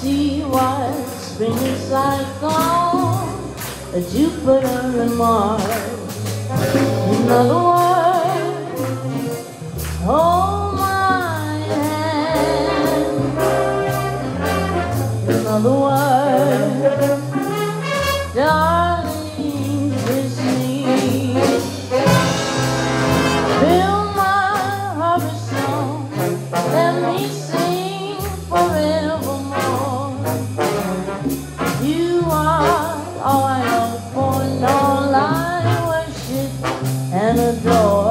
see what spring is like on Jupiter and Mars. In other words, hold my hand. In other words, and a door.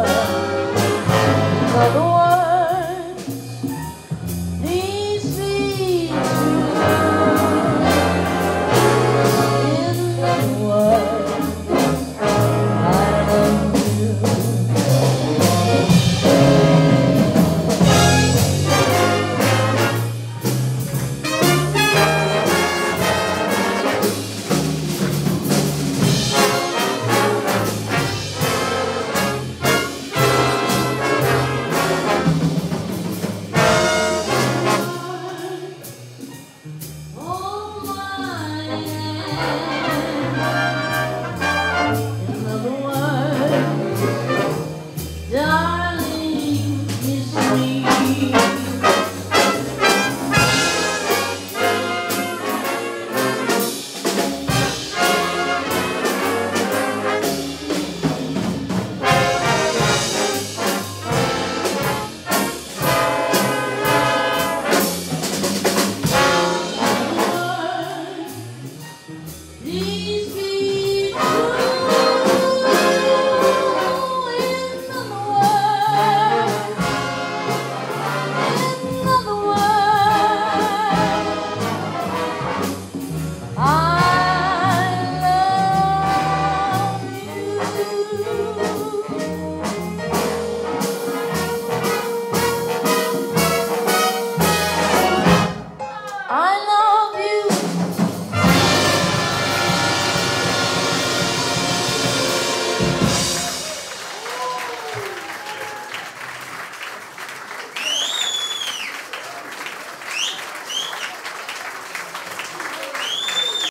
you.